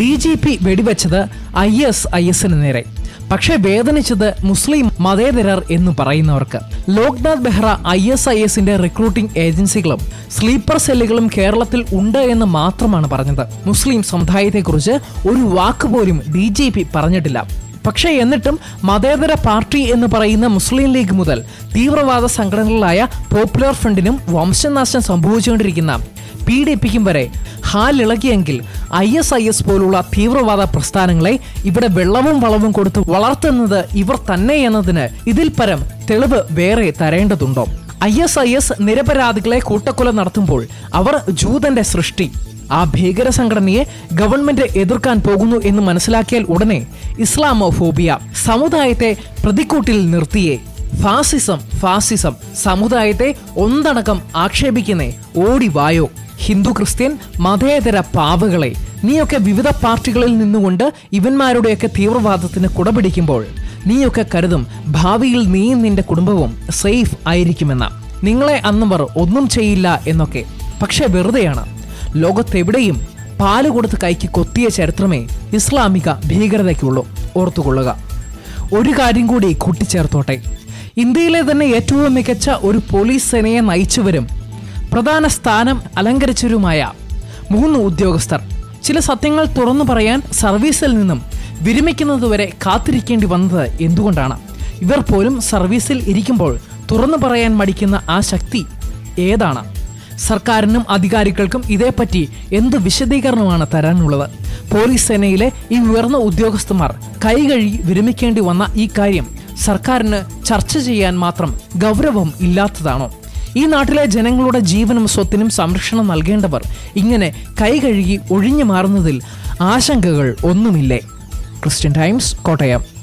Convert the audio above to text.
D G P വെടിവെച്ചത് I S I എസിന് നേരെ. പക്ഷേ വേദനിച്ചത് മുസ്ലിം മതേതരർ എന്ന് പറയുന്നവർക്ക്. Loknath Behra I S I എസിന്റെ റിക്രൂട്ടിംഗ് ഏജൻസികളും സ്ലീപ്പർ സെല്ലുകളും കേരളത്തിൽ ഉണ്ട് എന്ന് മാത്രമാണ് പറഞ്ഞത്. മുസ്ലിം സമുദായത്തെക്കുറിച്ച് ഒരു വാക്ക് പോലും ഡി ജി പി പറഞ്ഞിട്ടില്ല. പക്ഷേ എന്നിട്ടും മതേതര പാർട്ടി എന്ന് പറയുന്ന മുസ്ലിം ലീഗ് മുതൽ തീവ്രവാദ സംഘടനകളായ പോപ്പുലർ ഫ്രണ്ടിനും വംശനാശം സംഭവിച്ചുകൊണ്ടിരിക്കുന്ന പി ഡി പിക്കും വരെ ഹാലിളകിയെങ്കിൽ ഐ എസ് ഐ എസ് പോലുള്ള തീവ്രവാദ പ്രസ്ഥാനങ്ങളെ ഇവിടെ വെള്ളവും വളവും കൊടുത്ത് വളർത്തുന്നത് ഇവർ തന്നെ എന്നതിന് ഇതിൽ പരം തെളിവ് വേറെ തരേണ്ടതുണ്ടോ? ഐ എസ് ഐ എസ് നിരപരാധികളെ കൂട്ടക്കൊല നടത്തുമ്പോൾ അവർ ജൂതന്റെ സൃഷ്ടി. ആ ഭീകര സംഘടനയെ ഗവൺമെന്റ് എതിർക്കാൻ പോകുന്നു എന്ന് മനസ്സിലാക്കിയാൽ ഉടനെ ഇസ്ലാമോഫോബിയ സമുദായത്തെ പ്രതിക്കൂട്ടിൽ നിർത്തിയേ. ഫാസിസം ഫാസിസം സമുദായത്തെ ഒന്നടക്കം ആക്ഷേപിക്കുന്നേ. ഓടി വായോ. ഹിന്ദു ക്രിസ്ത്യൻ മതേതര പാവകളെ. നീയൊക്കെ വിവിധ പാർട്ടികളിൽ നിന്നുകൊണ്ട് ഇവന്മാരുടെയൊക്കെ തീവ്രവാദത്തിന് കുടപിടിക്കുമ്പോൾ നീയൊക്കെ കരുതും ഭാവിയിൽ നീയും നിന്റെ കുടുംബവും സേഫ് ആയിരിക്കുമെന്ന. നിങ്ങളെ അന്നവർ ഒന്നും ചെയ്യില്ല എന്നൊക്കെ. പക്ഷെ വെറുതെയാണ്. ലോകത്തെവിടെയും പാൽ കൊടുത്ത് കൈക്ക് കൊത്തിയ ചരിത്രമേ ഇസ്ലാമിക ഭീകരതയ്ക്കുള്ളൂ. ഓർത്തുകൊള്ളുക. ഒരു കാര്യം കൂടി കൂട്ടിച്ചേർത്തോട്ടെ. ഇന്ത്യയിലെ തന്നെ ഏറ്റവും മികച്ച ഒരു പോലീസ് സേനയെ നയിച്ചവരും പ്രധാന സ്ഥാനം അലങ്കരിച്ചവരുമായ മൂന്ന് ഉദ്യോഗസ്ഥർ. ചില സത്യങ്ങൾ തുറന്നു പറയാൻ സർവീസിൽ നിന്നും വിരമിക്കുന്നതുവരെ കാത്തിരിക്കേണ്ടി വന്നത് എന്തുകൊണ്ടാണ്? ഇവർ പോലും സർവീസിൽ ഇരിക്കുമ്പോൾ തുറന്നു പറയാൻ മടിക്കുന്ന ആ ശക്തി ഏതാണ്? സർക്കാരിനും അധികാരികൾക്കും ഇതേപ്പറ്റി എന്ത് വിശദീകരണമാണ് തരാനുള്ളത്? പോലീസ് സേനയിലെ ഈ ഉയർന്ന ഉദ്യോഗസ്ഥന്മാർ കൈകഴുകി വിരമിക്കേണ്ടി വന്ന ഈ കാര്യം സർക്കാരിന് ചർച്ച ചെയ്യാൻ മാത്രം ഗൗരവം ഇല്ലാത്തതാണോ? ഈ നാട്ടിലെ ജനങ്ങളുടെ ജീവനും സ്വത്തിനും സംരക്ഷണം നൽകേണ്ടവർ ഇങ്ങനെ കൈകഴുകി ഒഴിഞ്ഞു മാറുന്നതിൽ ആശങ്കകൾ ഒന്നുമില്ലേ? Christian Times Kottayam.